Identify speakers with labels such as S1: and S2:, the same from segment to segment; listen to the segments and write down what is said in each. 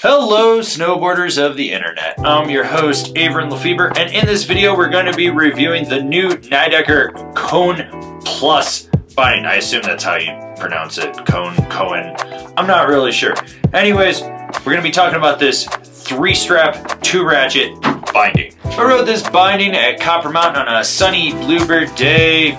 S1: Hello, snowboarders of the internet. I'm your host, Avran LeFeber, and in this video, we're going to be reviewing the new Nidecker Kaon Plus binding. I assume that's how you pronounce it, Cone, Cohen. I'm not really sure. Anyways, we're going to be talking about this three strap, two ratchet binding. I rode this binding at Copper Mountain on a sunny bluebird day,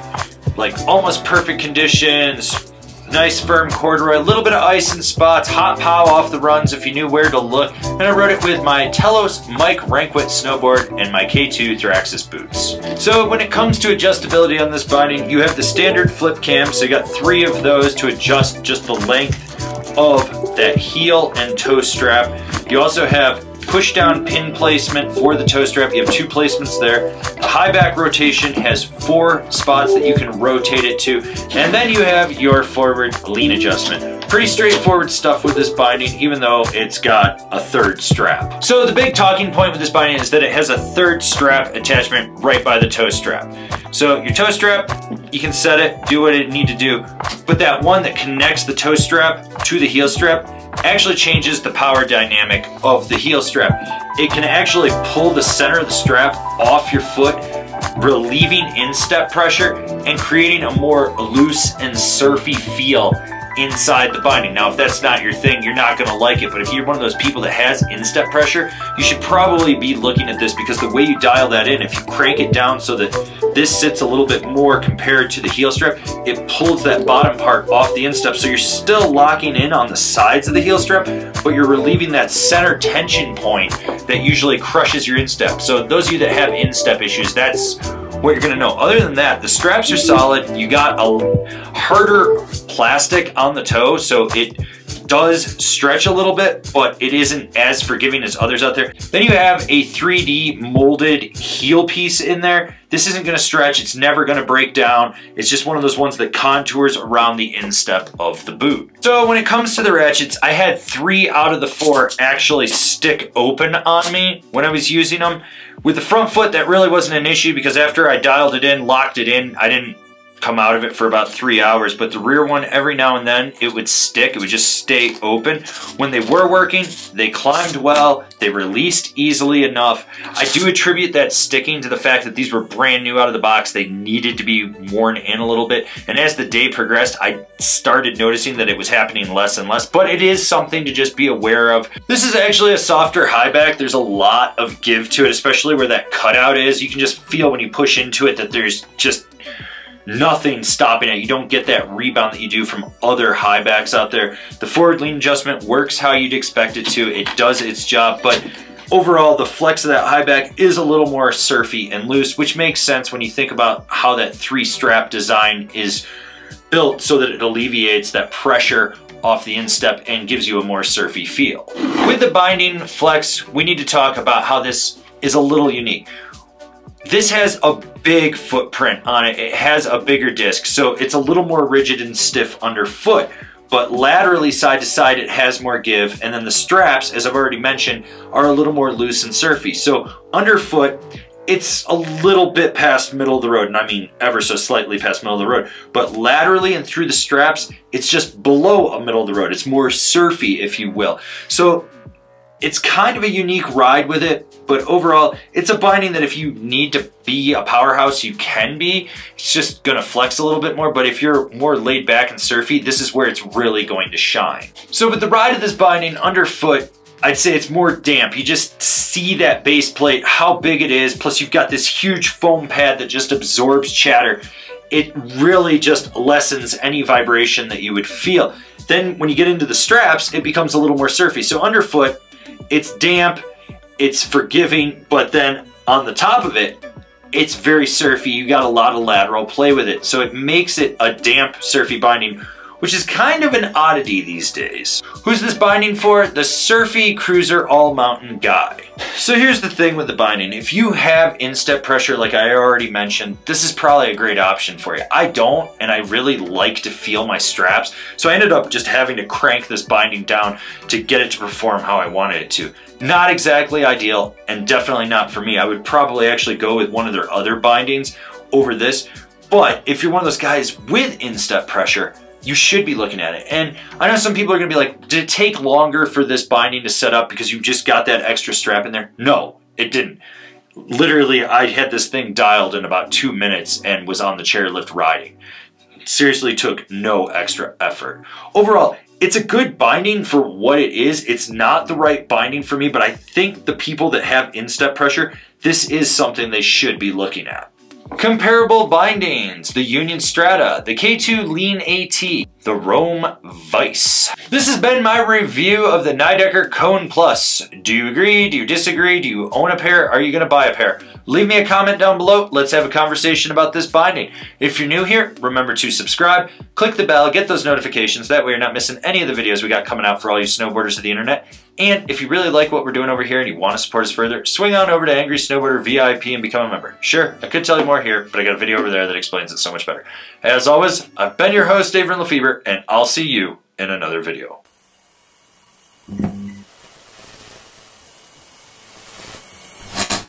S1: like almost perfect conditions, Nice firm corduroy, a little bit of ice in spots, hot pow off the runs if you knew where to look. And I rode it with my Telos Mike Rankwit snowboard and my K2 Thraxis boots. So when it comes to adjustability on this binding, you have the standard flip cam, so you got three of those to adjust just the length of that heel and toe strap. You also have push down pin placement for the toe strap. You have two placements there. High back rotation has four spots that you can rotate it to. And then you have your forward lean adjustment. Pretty straightforward stuff with this binding, even though it's got a third strap. So the big talking point with this binding is that it has a third strap attachment right by the toe strap. So your toe strap, you can set it, do what it need to do, but that one that connects the toe strap to the heel strap actually changes the power dynamic of the heel strap. It can actually pull the center of the strap off your foot, relieving instep pressure and creating a more loose and surfy feel inside the binding. Now, if that's not your thing, you're not gonna like it, but if you're one of those people that has instep pressure, you should probably be looking at this because the way you dial that in, if you crank it down so that this sits a little bit more compared to the heel strap, it pulls that bottom part off the instep, so you're still locking in on the sides of the heel strap, but you're relieving that center tension point that usually crushes your instep. So those of you that have instep issues, that's what you're gonna know. Other than that, the straps are solid. You got a harder plastic on the toe, so it does stretch a little bit, but it isn't as forgiving as others out there. Then you have a 3D molded heel piece in there. This isn't gonna stretch, it's never gonna break down. It's just one of those ones that contours around the instep of the boot. So when it comes to the ratchets, I had three out of the four actually stick open on me when I was using them. With the front foot, that really wasn't an issue because after I dialed it in, locked it in, I didn't come out of it for about three hours, but the rear one, every now and then, it would stick. It would just stay open. When they were working, they climbed well. They released easily enough. I do attribute that sticking to the fact that these were brand new out of the box. They needed to be worn in a little bit. And as the day progressed, I started noticing that it was happening less and less, but it is something to just be aware of. This is actually a softer high back. There's a lot of give to it, especially where that cutout is. You can just feel when you push into it that there's just nothing stopping it. You don't get that rebound that you do from other high backs out there. The forward lean adjustment works how you'd expect it to. It does its job, but overall the flex of that high back is a little more surfy and loose, which makes sense when you think about how that three strap design is built so that it alleviates that pressure off the instep and gives you a more surfy feel. With the binding flex, we need to talk about how this is a little unique. This has a big footprint on it. It has a bigger disc, so it's a little more rigid and stiff underfoot. But laterally side to side, it has more give. And then the straps, as I've already mentioned, are a little more loose and surfy. So underfoot, it's a little bit past middle of the road, and I mean ever so slightly past middle of the road. But laterally and through the straps, it's just below a middle of the road. It's more surfy, if you will. So it's kind of a unique ride with it, but overall, it's a binding that if you need to be a powerhouse, you can be. It's just gonna flex a little bit more, but if you're more laid back and surfy, this is where it's really going to shine. So with the ride of this binding underfoot, I'd say it's more damp. You just see that base plate, how big it is, plus you've got this huge foam pad that just absorbs chatter. It really just lessens any vibration that you would feel. Then when you get into the straps, it becomes a little more surfy. So underfoot, it's damp, it's forgiving, but then on the top of it, it's very surfy. You got a lot of lateral play with it. So it makes it a damp, surfy binding, which is kind of an oddity these days. Who's this binding for? The surfy cruiser all mountain guy. So here's the thing with the binding. If you have instep pressure, like I already mentioned, this is probably a great option for you. I don't, and I really like to feel my straps. So I ended up just having to crank this binding down to get it to perform how I wanted it to. Not exactly ideal, and definitely not for me. I would probably actually go with one of their other bindings over this. But if you're one of those guys with instep pressure, you should be looking at it. And I know some people are gonna be like, did it take longer for this binding to set up because you just got that extra strap in there? No, it didn't. Literally, I had this thing dialed in about two minutes and was on the chairlift riding. Seriously took no extra effort. Overall, it's a good binding for what it is. It's not the right binding for me, but I think the people that have instep pressure, this is something they should be looking at. Comparable bindings, the Union Strata, the K2 Lien AT, the Rome Vice. This has been my review of the Nidecker Kaon Plus. Do you agree? Do you disagree? Do you own a pair? Are you gonna buy a pair? Leave me a comment down below. Let's have a conversation about this binding. If you're new here, remember to subscribe, click the bell, get those notifications. That way you're not missing any of the videos we got coming out for all you snowboarders of the internet. And if you really like what we're doing over here and you want to support us further, swing on over to Angry Snowboarder VIP and become a member. Sure, I could tell you more here, but I got a video over there that explains it so much better. As always, I've been your host, Avran LeFeber, and I'll see you in another video.